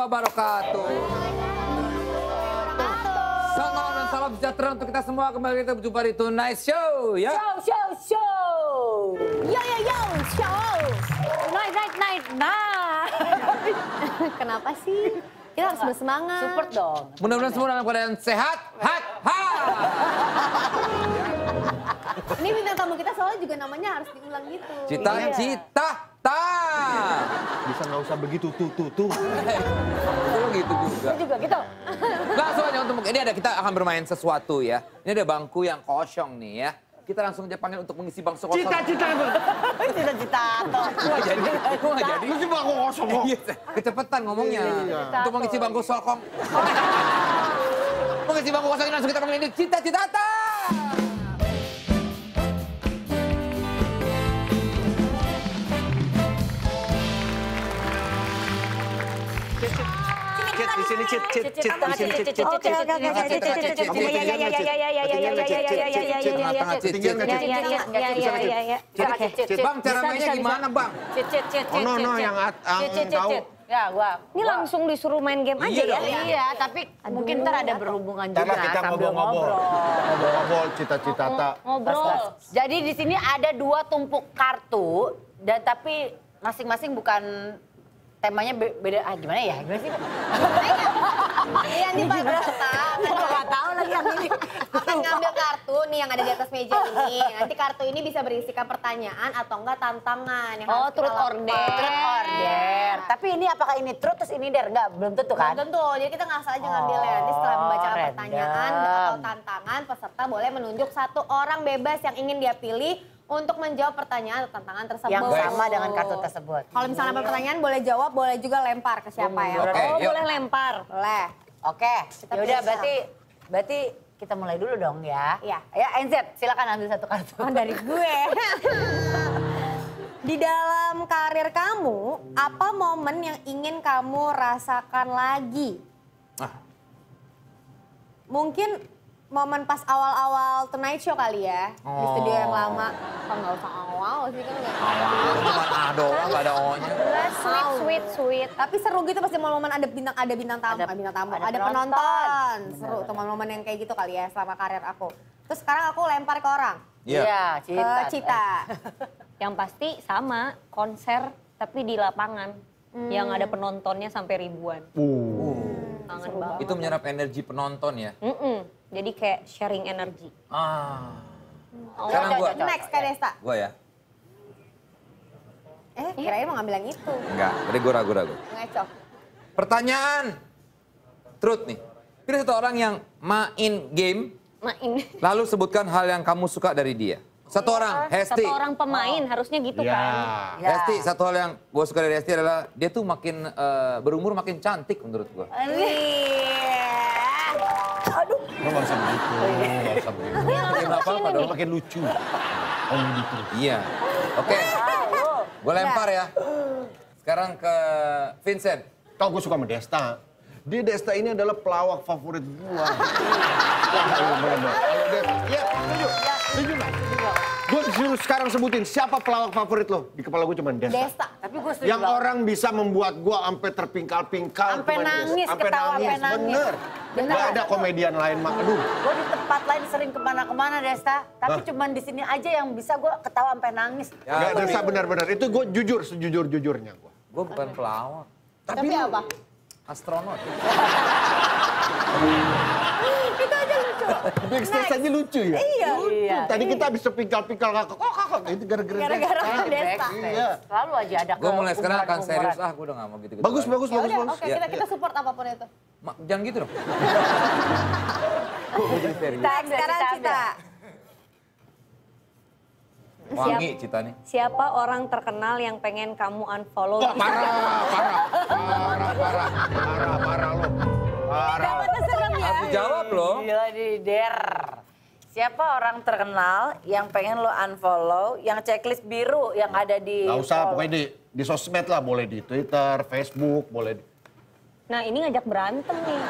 wabarakatuh. Selamat malam dan salam sejahtera untuk kita semua. Kembali kita berjumpa di Tonight Show ya. Show, show, show. Yo, yo, yo, show. Night, night, night, night. Kenapa sih? Kita harus bersemangat. Support dong. Mudah-mudahan semua dalam keadaan sehat. Hat, ha. Ini bintang tamu kita soalnya juga namanya harus diulang gitu. Cita, Iya. cita, ta. Bisa nggak usah begitu tuh tuh tuh. Itu gitu juga. Itu juga gitu. Langsung aja untuk ini ada kita akan bermain sesuatu ya. Ini ada bangku yang kosong nih ya. Kita langsung aja panggil untuk mengisi bangku kosong. Cita-cita itu. Cita-cita nggak jadi, gua nggak jadi. Sih bangku kosong. Iya, Kecepatan ngomongnya. Iya. Untuk mengisi bangku sokong. mengisi bangku kosong ini langsung kita panggil ini cita-cita Cit di sini cit cit cit di sini cit cit. Oke, oke, oke, oke, cit, cit, cit, cit. Ya, ya, ya, ya, ya, ya, ya, ya, ya, ya, ya, ya, ya, ya, ya, ya, ya. Ketinggian nggak, Cit? Ya, ya, ya, ya, ya, ya, ya. Oke. Bang, cara mainnya gimana bang? Cit, cit, cit, Oh, no, cit, no, cit. yang Cit, cit, cit, tahu. cit. Ya, gua. Ini langsung disuruh main game aja Iya ya? Iya, tapi mungkin ntar ada berhubungan juga lah kita ngobrol-ngobrol. Ngobrol-ngobrol cita-cita tak. Ngobrol. Jadi di sini ada dua tumpuk kartu dan tapi masing-masing bukan temanya be- beda. Ah gimana ya? Gimana sih? Iya nih Pak Berta. Gak tahu lagi yang ini. Akan ngambil kartu nih yang ada di atas meja ini. Nanti kartu ini bisa berisikan pertanyaan atau enggak tantangan. Yang Oh, truth or dare. Truth or dare. Tapi ini apakah ini truth terus ini dare? Enggak, belum tentu kan? Belum tentu, jadi kita nggak saja ngambilnya. Nanti setelah Oh, membaca pertanyaan atau tantangan, peserta boleh menunjuk satu orang bebas yang ingin dia pilih untuk menjawab pertanyaan atau tantangan tersebut. Yang sama dengan kartu tersebut. Kalau misalnya ada pertanyaan boleh jawab, boleh juga lempar ke siapa ya. Oh, yuk. boleh lempar. Boleh. Oke, biasa. berarti berarti kita mulai dulu dong ya. Iya. Ya, NZ, silakan ambil satu kartu. Oh, dari gue. Di dalam karir kamu, apa momen yang ingin kamu rasakan lagi? Ah. Mungkin momen pas awal-awal Tonight Show kali ya, di Oh. studio yang lama. Kok nggak usah awal sih kan nggak Cuma A doang, nggak ada O-nya. Sweet, sweet, sweet. Tapi seru gitu pasti momen-momen ada bintang ada bintang tamu, Ada- ada, bintang tamu, ada ada, penonton. penonton. Seru tuh momen-momen yang kayak gitu kali ya selama karir aku. Terus sekarang aku lempar ke orang, Iya. ke Cita. Cita. Yang pasti sama, konser tapi di lapangan. Yang ada penontonnya sampai ribuan. Kangen banget. Itu menyerap energi penonton ya. Mm-mm. Jadi kayak sharing energi. Ah. Oh, Sekarang gua, cocok. Next Kak Desta. gua ya. Eh, kirain mau ngambil yang itu. Enggak, tadi gua ragu-ragu. Ngecok. Pertanyaan. Truth nih. Pilih satu orang yang main game, Main. lalu sebutkan hal yang kamu suka dari dia. Satu orang, Hesti. Satu orang pemain harusnya gitu Ya. kan. Ya. Hesti, satu hal yang gue suka dari Hesti adalah dia tuh makin eh, berumur makin cantik menurut gue. Lu nggak usah begitu. Nggak usah begitu. Kenapa apa Padahal dong? makin lucu. Oh gitu. Iya. Oke, gue lempar ya. Sekarang ke Vincent. Tau gue suka sama Desta. Dia Desta ini adalah pelawak favorit gua. Wah, iya, bener-bener. Iya, setuju. Setuju nggak? Gue disuruh sekarang sebutin siapa pelawak favorit lo. Di kepala gue cuma Desta. Desta. Tapi gue setuju Yang banget. orang bisa membuat gua sampai terpingkal-pingkal. Sampai cuma nangis, Sampai ketawa sampai nangis. Bener. Bener. Gak ada komedian lain, mak. Aduh. Gue di tempat lain sering ke mana-kemana Desta, tapi Hah? cuman di sini aja yang bisa gue ketawa sampai nangis. Ya, Gak, tapi Desta benar-benar. Itu gue jujur, sejujur-jujurnya gue. gue bukan pelawak, Tapi apa? astronot. Backstage aja lucu ya? Iya. Iya. Tadi kita habis sepingkal-pingkal kakak. Kok kakak? Itu gara-gara Gara-gara Desta. Desta. Iya. Selalu aja ada Gue mulai sekarang akan serius, ah gue udah gak mau gitu-gitu. Bagus, bagus, Ya bagus, oke Iya. kita kita support apa pun itu. Ma, jangan gitu dong. Gue jadi serius. Next, sekarang Cita, Cita. Wangi cita nih. Siapa orang terkenal yang pengen kamu unfollow? Wah, parah, parah, parah, parah, parah, parah, parah lo. Parah. Serem ya. Harus dijawab loh. Gila di der. Siapa orang terkenal yang pengen lo unfollow, yang checklist biru yang ada di... Gak usah, follow? pokoknya di, di sosmed lah. Boleh di Twitter, Facebook, boleh di... Nah ini ngajak berantem nih.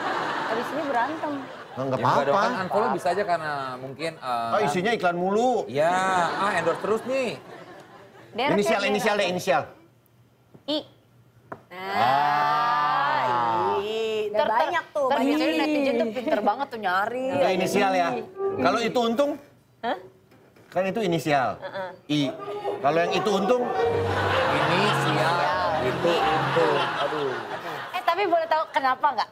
Habis ini berantem. Nah, nggak Ya, kan apa-apa. unfollow bisa aja karena mungkin... eh, Oh, isinya iklan mulu. Ya, ah endorse terus nih. Der, Inisial, inisial der. deh, inisial. I. Ah, tuh. Ntar banyak. biasanya netizen tuh pinter banget tuh nyari. Itu inisial ya. Kalau itu untung, Hah? kan itu inisial. I. Kalau yang itu untung, Ini sial, itu untung. Aduh. Eh tapi boleh tahu kenapa nggak?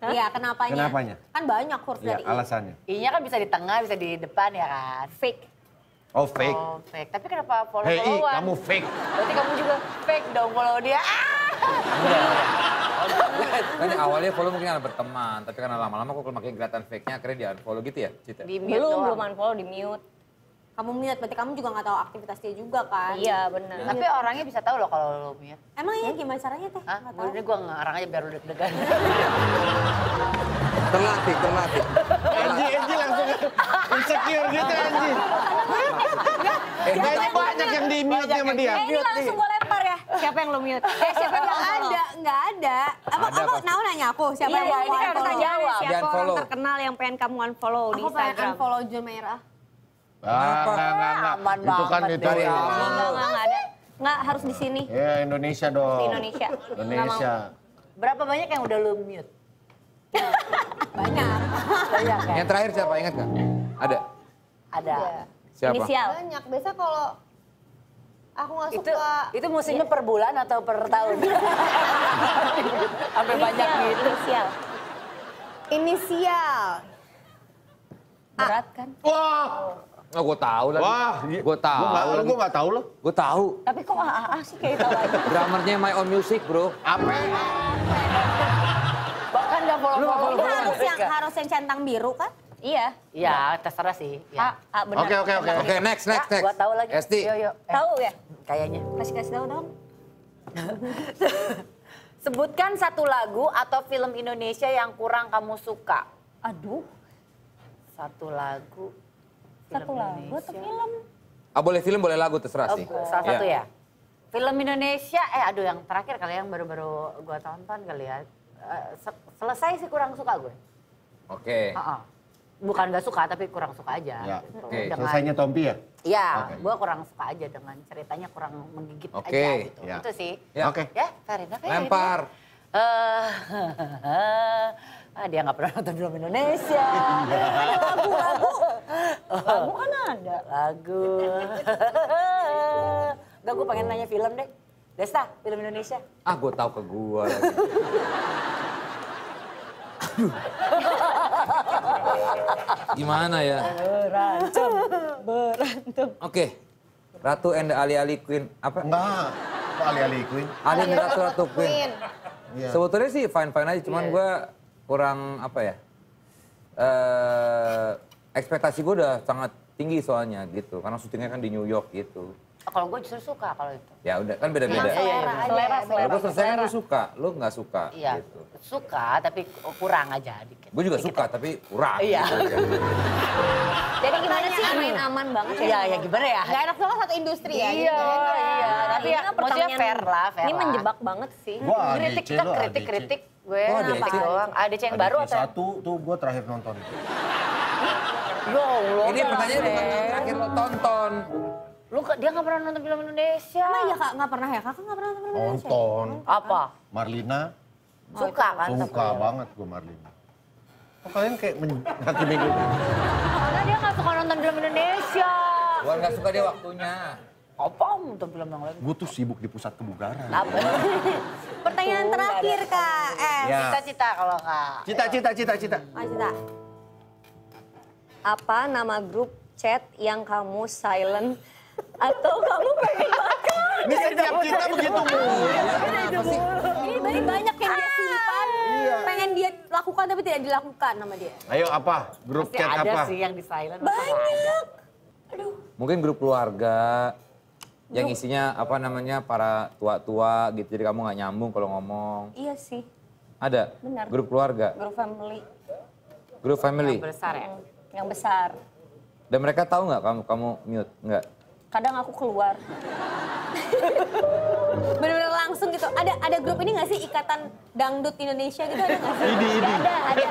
Iya, kenapanya? Kenapanya? Kan banyak huruf ya dari I. alasannya. I-nya kan bisa di tengah, bisa di depan ya kan? Fake. Oh fake. Oh, fake. Tapi kenapa follow Hei, followan? kamu fake. Berarti kamu juga fake dong follow dia. Ah! Kan di awalnya follow mungkin karena berteman, tapi karena lama-lama kok makin kelihatan fake-nya akhirnya dia unfollow gitu ya, Cita? Di mute Belum, doang. belum unfollow, di mute. Kamu mute, berarti kamu juga nggak tahu aktivitas dia juga kan? Iya, benar. Tapi orangnya bisa tahu loh kalau lo mute. Emang ya gimana caranya teh? Hah? Udah gue ngarang aja biar lo deg-degan. Terlatih, terlatih. Anji, Anji langsung insecure gitu Anji. Eh, Kayaknya banyak yang di mute sama dia. Eh, ini langsung gue ya. Siapa yang lo mute? Eh, siapa yang lo Nggak follow? ada, nggak ada. Apa Ada kamu pasti. mau nanya aku siapa Iya, yang iya, mau ini kan unfollow? siapa Di-unfollow. orang terkenal yang pengen kamu unfollow di Aku pengen Instagram? unfollow Jumeirah. Ah, enggak, enggak, enggak. Aman Itu kan itu. dari ya. awal. Enggak, enggak, enggak ada. Enggak, harus di sini. Ya Indonesia dong. Di Indonesia. Indonesia. Berapa banyak yang udah lo mute? Banyak. Banyak kan? Yang terakhir siapa, ingat nggak? Ada? Ada. Siapa? Inisial. Banyak. Biasa kalau aku Itu suka. itu musimnya per bulan atau per tahun? Sampai banyak Inisial, gitu. Inisial. Inisial. Berat kan? Wah, Oh, gue tahu lagi. wah. Gue tahu. Gue gue nggak tahu loh. Gue tahu. Tapi kok AAA sih kayak tahu aja. Drummernya My Own Music, bro. Apa? Bahkan nggak follow Lu nggak follow. follow-followan? Harus yang harus yang centang biru kan? Iya. Iya, terserah sih. A, Ya. A benar. Oke, oke, oke. Oke, next, next, Ya, next. Gua tahu lagi. Esti. Yo, yo. Eh, Tahu ya? Kayaknya. Kasih kasih tahu dong. Sebutkan satu lagu atau film Indonesia yang kurang kamu suka. Aduh, Satu lagu. satu lagu atau film? Ah, boleh film, boleh lagu, terserah Oh, sih. salah satu Iya. ya. Film Indonesia, eh aduh yang terakhir kali yang baru-baru gue tonton kali ya. Eh, se- selesai sih kurang suka gue. Oke. Heeh. Bukan gak suka tapi kurang suka aja. Ya, gitu. oke. Dengan- Selesainya Tompi ya? Iya, Oke. gue kurang suka aja dengan ceritanya kurang menggigit Oke, aja gitu. ya. Itu sih. Ya. Oke. Ya, Farida kayak Lempar. Eh, ah, dia nggak pernah nonton film Indonesia. Lagu-lagu. Lagu kan ada. Lagu. Gak, gue pengen nanya film deh. Desta, film Indonesia. Ah, gue tahu ke gue. Gimana ya? Berancam. Oke. Ratu and Ali-Ali Queen. Apa? Enggak. Kok alih-alih Queen? Ali and Ratu Ratu Queen. Iya. Sebetulnya sih fine-fine aja, cuman Iya. gue kurang apa ya? Eh ekspektasi gue udah sangat tinggi soalnya gitu, karena syutingnya kan di New York gitu. Kalau gue justru suka kalau itu. Ya udah kan beda-beda. Iya, iya, iya. Selera, Kalau selera. gue selesai kan lu suka, lu nggak suka Iya, gitu. suka tapi kurang aja dikit. Gue juga suka tapi kurang. Iya. gitu. Jadi gimana sih main aman banget ya? Iya, ya gimana ya? Gak enak banget satu industri ya. Iya, iya. Tapi ya, maksudnya fair lah, fair Ini menjebak banget sih. Gua kritik kita kritik kritik gue Oh, ADC. doang ADC yang baru atau satu tuh gue terakhir nonton. ya Allah Ini pertanyaannya bukan terakhir lo tonton. Lu dia nggak pernah nonton film Indonesia Emang iya kak, nggak pernah ya? Kakak nggak pernah nonton film Indonesia? Nonton. apa Marlina, suka kan suka banget gue Marlina. Kok kalian kayak menghakimi gue? karena dia nggak suka nonton film Indonesia Gue nggak suka dia waktunya. apa nonton film yang lain Gue tuh sibuk di pusat kebugaran. apa Pertanyaan terakhir kak. Eh, Ya. cita-cita kalau nggak Cita, cita, cita, cita. Mas Cita. Apa nama grup chat yang kamu silent atau kamu pengen makan? Ini setiap cita begitu mulu. Ini banyak banyak yang dia simpan, pengen dia lakukan tapi tidak dilakukan sama dia. Ayo apa? Grup pasti chat ada apa? sih yang di silent nggak ada Mungkin grup keluarga yang isinya apa namanya para tua-tua gitu. Jadi kamu nggak nyambung kalau ngomong. Iya sih, Ada Benar. grup keluarga, grup family grup family. yang besar ya yang besar. Dan mereka tahu nggak kamu kamu mute nggak? Kadang aku keluar. Bener-bener langsung gitu. Ada ada grup ini nggak sih ikatan dangdut Indonesia gitu ada nggak sih? Gak ada, ada,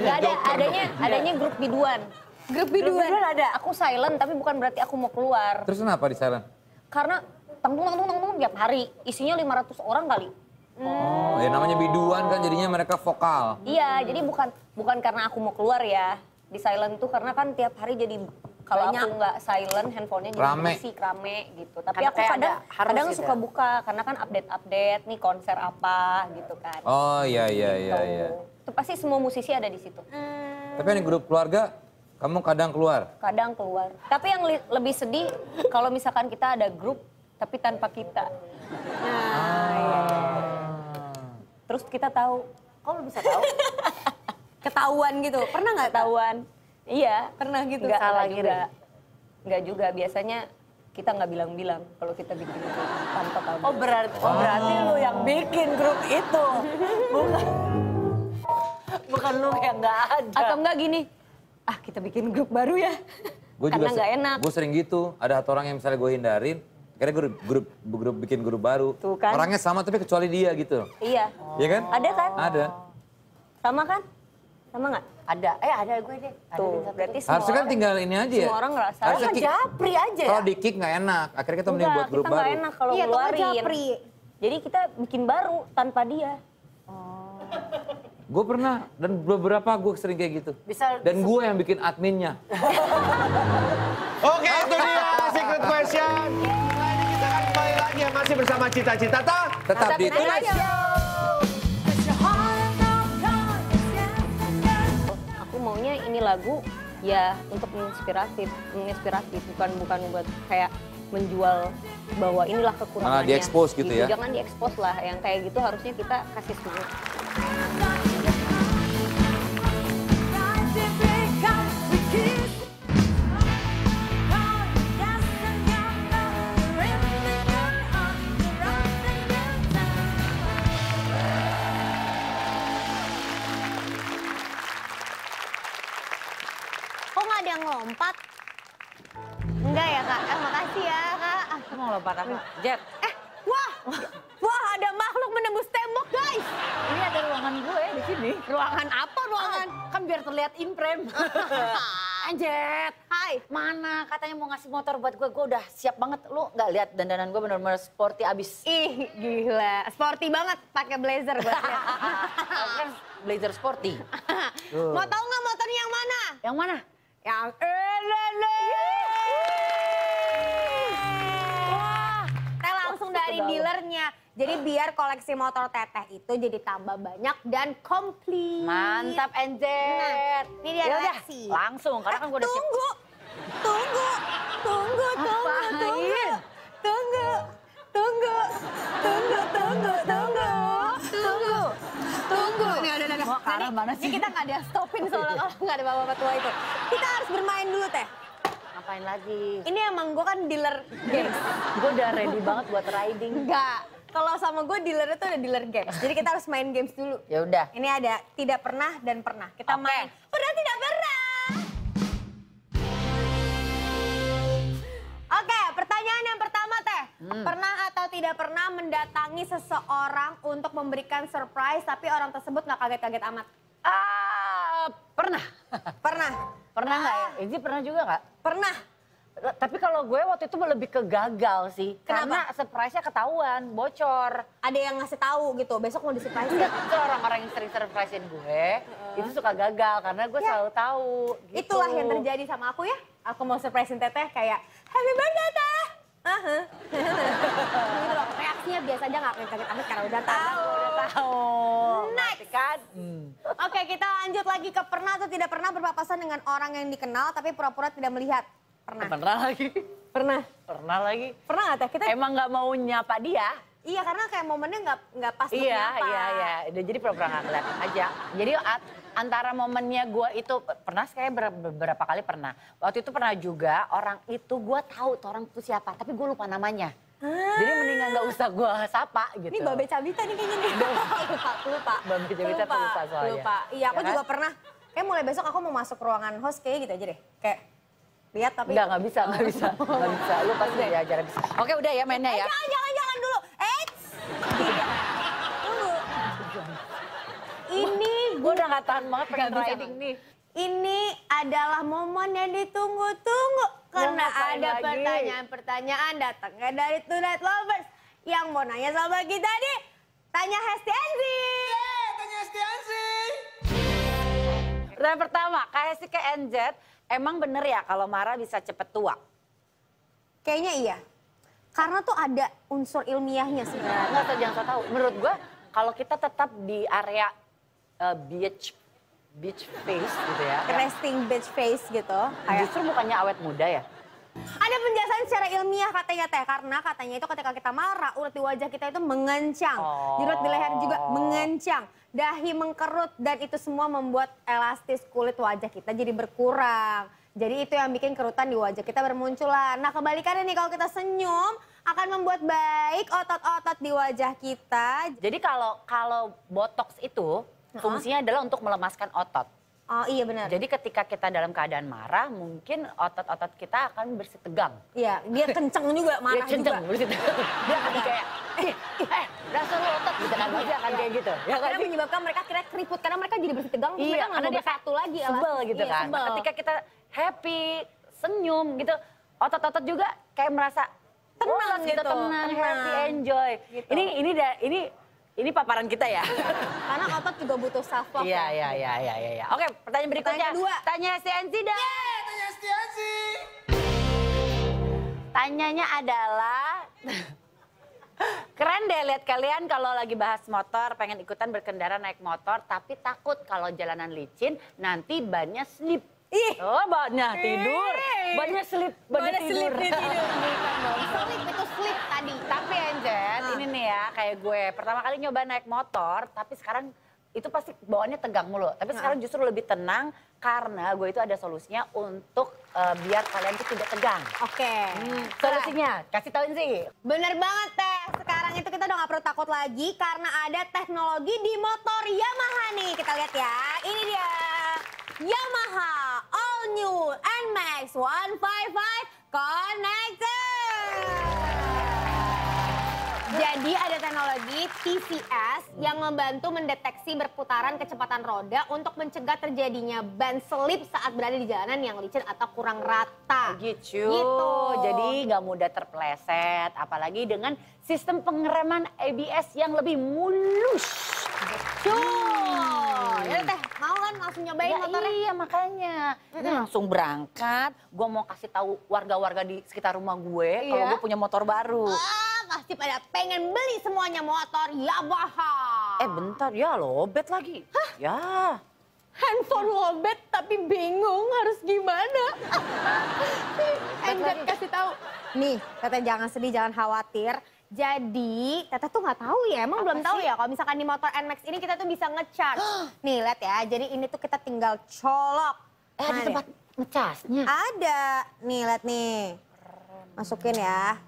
gak ada, adanya, adanya grup biduan. Grup Grup biduan. biduan ada. Aku silent tapi bukan berarti aku mau keluar. Terus kenapa di silent? Karena tanggung tanggung tanggung tiap hari isinya 500 orang kali. Oh, ya Ya namanya biduan kan jadinya mereka vokal. Iya, jadi bukan bukan karena aku mau keluar ya. Di silent tuh karena kan tiap hari jadi kalau aku nggak silent handphonenya jadi Rame. berisik rame gitu. Tapi Karena aku kadang ada harus kadang gitu suka ya. buka karena kan update-update nih konser apa gitu kan. Oh iya iya iya Gitu. iya. Itu pasti semua musisi ada di situ. Tapi yang grup keluarga, kamu kadang keluar. Kadang keluar. Tapi yang lebih sedih kalau misalkan kita ada grup tapi tanpa kita. Terus kita tahu Kok lu bisa tahu? Ketahuan gitu. Pernah nggak tahu? ketahuan. Iya, Pernah gitu. Enggak Salah salah juga. ngirim. Enggak juga, biasanya kita nggak bilang-bilang kalau kita bikin itu tanpa tahu. Oh berarti, oh, berarti lu yang bikin grup itu. Bukan. Bukan lu yang nggak ada. Atau enggak gini, ah kita bikin grup baru ya. Gue Karena juga nggak enak. Gue sering gitu. Ada satu orang yang misalnya gue hindarin, akhirnya grup, grup, grup bikin grup baru. Tuh kan. Orangnya sama tapi kecuali dia gitu. Iya. Iya kan? Ada kan? Ada. Sama kan? Sama nggak? Ada, eh ada gue deh. Ada Tuh, berarti semua Harusnya kan orang, tinggal ini aja ya. semua orang ngerasa. Harusnya Kan japri aja ya. Kalau di kick nggak enak, akhirnya kita mending buat grup kita nggak baru. enak kalau Iya, ngeluarin. Japri. Jadi kita bikin baru tanpa dia. Gue pernah dan beberapa gue sering kayak gitu. Bisa- dan gue yang bikin adminnya. Oke, itu dia secret question. Nah, ini kita akan kembali lagi ya masih bersama Cita-Cita Ta. Tetap di Tonight ini lagu ya untuk menginspiratif, menginspiratif bukan bukan buat kayak menjual bahwa inilah kekurangannya. Malah di-expose gitu ya? Jangan diekspos lah, yang kayak gitu harusnya kita kasih semangat. Mau lompat apa? Jet. Eh, wah, wah ada makhluk menembus tembok guys. Ini ada ruangan gue di sini. Ruangan apa ruangan? Kan biar terlihat imprem. Anjet. Hai. Mana katanya mau ngasih motor buat gue, gue udah siap banget. Lu nggak lihat dandanan gue bener-bener sporty abis. Ih gila, sporty banget pakai blazer gue. kan blazer sporty. Mau tahu nggak motornya yang mana? Yang mana? Yang elele. Jadi biar koleksi motor teteh itu jadi tambah banyak dan komplit. Mantap Enzer. Nah, ini dia Yaudah. Langsung karena kan gue udah eh, Tunggu. Tunggu. Tunggu, tunggu, tunggu. Tunggu. Tunggu. Tunggu, tunggu, tunggu. Tunggu. Tunggu. Ini ada, ada, ada. Nah, mana sih? Ini kita gak ada stopin soalnya kalau gak ada bapak-bapak tua itu. Kita harus bermain dulu, Teh ngapain lagi? Ini emang gue kan dealer games. gue udah ready banget buat riding. Enggak, kalau sama gue dealer itu ada dealer games. Jadi kita harus main games dulu. Ya udah. Ini ada tidak pernah dan pernah. Kita Oke. main. Pernah tidak pernah. Oke, pertanyaan yang pertama teh. Hmm. Pernah atau tidak pernah mendatangi seseorang untuk memberikan surprise tapi orang tersebut nggak kaget-kaget amat? Ah, pernah. Pernah. Pernah nggak ya? Izzy pernah juga nggak? Pernah. Tapi kalau gue waktu itu lebih ke gagal sih. Karena Kenapa? surprise-nya ketahuan, bocor. Ada yang ngasih tahu gitu. Besok mau disurprise Enggak, itu orang-orang yang sering surprisein gue, itu suka gagal karena gue Ya. selalu tahu. Gitu. Itulah yang terjadi sama aku ya. Aku mau surprisein teteh kayak happy birthday teh. Aha. gitu loh. Reaksinya biasa aja nggak kaget-kaget amat karena udah tahu. Udah tahu. Next. Kan? Oke kita lanjut lagi ke pernah atau tidak pernah berpapasan dengan orang yang dikenal tapi pura-pura tidak melihat. Pernah. Pernah lagi. Pernah. Pernah lagi. Pernah nggak teh? Kita Emang nggak mau nyapa dia. iya karena kayak momennya nggak nggak pas Iya, nyapa. iya, iya. Udah jadi pura-pura nggak aja. Jadi at- antara momennya gue itu pernah kayak ber- beberapa kali pernah. Waktu itu pernah juga orang itu gue tahu tuh orang itu siapa, tapi gue lupa namanya. Jadi mendingan nggak usah gue sapa gitu. Ini Babe Cabita nih kayaknya nih. lupa, lupa. Babe Cabita tuh lupa soalnya. Lupa. Iya, aku Ya kan? juga pernah. Kayak mulai besok aku mau masuk ruangan host kayak gitu aja deh. Kayak lihat tapi nggak enggak oh. bisa nggak bisa enggak bisa. Lu pasti ya diajar bisa oke udah ya mainnya ya. Eh, jangan jangan jangan dulu. Eits. tunggu. Ini gue udah nggak tahan banget pengen riding nih. Ini adalah momen yang ditunggu-tunggu karena ada pertanyaan-pertanyaan datangnya dari Tonight Lovers yang mau nanya sama kita nih. Tanya Hesti Enzi. Yeah, tanya Hesti Enzi. Pertanyaan pertama, Kak Hesti ke NZ, emang bener ya kalau marah bisa cepet tua? Kayaknya iya. Karena tuh ada unsur ilmiahnya sebenarnya. Nggak usah jangan tahu. Menurut gue kalau kita tetap di area eh, beach beach face gitu ya. Resting bitch face gitu. Kayak Justru bukannya awet muda ya? Ada penjelasan secara ilmiah katanya teh karena katanya itu ketika kita marah urat di wajah kita itu mengencang, Oh. urat di leher juga mengencang, dahi mengkerut dan itu semua membuat elastis kulit wajah kita jadi berkurang. Jadi itu yang bikin kerutan di wajah kita bermunculan. Nah kebalikannya nih kalau kita senyum akan membuat baik otot-otot di wajah kita. Jadi kalau kalau botox itu fungsinya adalah untuk melemaskan otot. Oh iya benar. Jadi ketika kita dalam keadaan marah, mungkin otot-otot kita akan bersih tegang. Iya dia kenceng juga marah Dia kenceng, juga. bersih tegang. Dia akan kayak, eh, eh, dasar lu otot gitu kan. Pasti akan kayak gitu. Ya kan Karena menyebabkan mereka kira keriput karena mereka jadi bersih tegang Iya, mereka nggak karena mau dia bersatu lagi sebel gitu Iya, kan. sebel. Ketika kita happy, senyum gitu, otot-otot juga kayak merasa Tenang gitu, gitu, tenang, tenang. happy, enjoy. Gitu. Ini ini da- ini ini paparan kita ya. Karena otot juga butuh self love. Iya, iya, iya, iya, iya. iya. Oke, pertanyaan berikutnya. Pertanyaan kedua. Tanya Enzi dah. Tanyanya adalah Keren deh lihat kalian kalau lagi bahas motor, pengen ikutan berkendara naik motor, tapi takut kalau jalanan licin nanti bannya slip. Ih. Oh, bannya tidur. Bannya slip, bannya Bannya tidur. slip, dia tidur. Slip itu slip tadi. Tapi nih ya kayak gue pertama kali nyoba naik motor, tapi sekarang itu pasti bawaannya tegang mulu. Tapi sekarang justru lebih tenang karena gue itu ada solusinya untuk eh, biar kalian tuh tidak tegang. Oke. Hmm, Solusinya, kasih tauin sih. Bener banget teh. Sekarang itu kita udah gak perlu takut lagi karena ada teknologi di motor Yamaha nih. Kita lihat ya. Ini dia. Yamaha All New NMAX 155 Connector. Jadi ada teknologi TCS yang membantu mendeteksi berputaran kecepatan roda untuk mencegah terjadinya ban selip saat berada di jalanan yang licin atau kurang rata. Gitu. Gitu. Jadi nggak mudah terpleset, apalagi dengan sistem pengereman ABS yang lebih mulus. Tuh, ya teh mau kan langsung nyobain Ya motornya? iya makanya. Ini langsung berangkat. Gue mau kasih tahu warga-warga di sekitar rumah gue kalau Iya. gue punya motor baru. Ah, pasti pada pengen beli semuanya motor Yamaha. Eh bentar ya lobet lagi. Ya. handphone lobet tapi bingung harus gimana. Enggak kasih tahu. Nih, Teteh jangan sedih, jangan khawatir. Jadi, Teteh tuh nggak tahu ya, emang Apa belum tahu sih? ya kalau misalkan di motor NMAX ini kita tuh bisa ngecharge. Nih, lihat ya. Jadi ini tuh kita tinggal colok. Eh ada Nah, tempat ngecasnya. Ada. Nih, lihat nih. Masukin ya.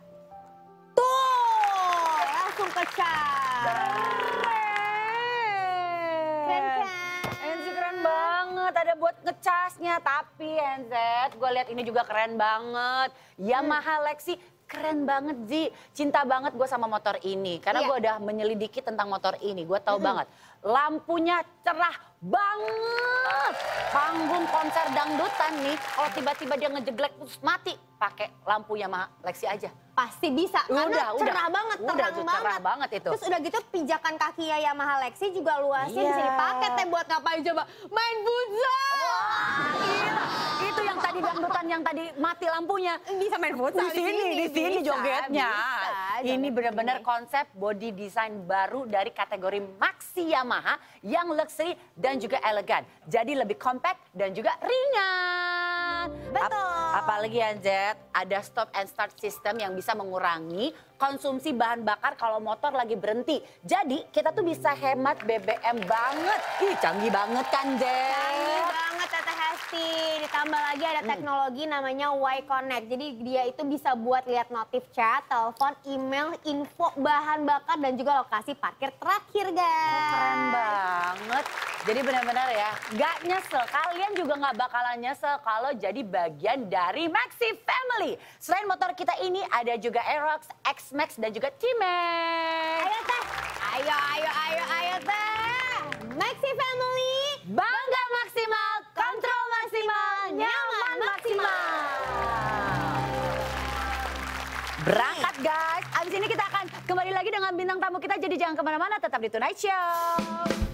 Tuh, langsung charge. Keren kan? Enzi keren banget, ada buat ngecasnya. Tapi Enzet, gue lihat ini juga keren banget. Yamaha Lexi keren banget Zi. Cinta banget gue sama motor ini. Karena Iya. gue udah menyelidiki tentang motor ini. Gue tahu banget. Lampunya cerah banget. Panggung konser dangdutan nih, kalau tiba-tiba dia ngejeglek terus mati. Pakai lampu Yamaha Lexi aja. Pasti bisa Udah, karena udah. cerah banget, Udah terang banget. cerah banget itu. Terus udah gitu pijakan kakinya Yamaha Lexi juga luasnya Iya. bisa dipakai teh buat ngapain coba? Main futsal. Gila. Itu yang tadi dangdutan yang tadi mati lampunya. Bisa main futsal di sini, di sini bisa, jogetnya. bisa, Ini benar-benar konsep body design baru dari kategori Maxi Yamaha yang luxury dan juga elegan. Jadi lebih compact dan juga ringan. Betul. apalagi ya Zed, ada stop and start system yang bisa mengurangi konsumsi bahan bakar kalau motor lagi berhenti. Jadi kita tuh bisa hemat BBM banget. Ih canggih banget kan Zed? Canggih banget Teteh Hesti. Ditambah lagi ada Hmm. teknologi namanya Y Connect. Jadi dia itu bisa buat lihat notif chat, telepon, email, info, bahan bakar dan juga lokasi parkir terakhir guys. Keren banget. Jadi benar-benar ya, gak nyesel. Kalian juga gak bakalan nyesel kalau jadi bagian dari Maxi Family. Selain motor kita ini, ada juga Aerox, X-Max, dan juga T-Max. Ayo teh, ayo ayo ayo ayo teh. Maxi Family. Bangga maksimal, kontrol maksimal, nyaman maksimal. Berangkat guys, abis ini kita akan kembali lagi dengan bintang tamu kita. Jadi jangan ke mana-mana, tetap di Tonight Show.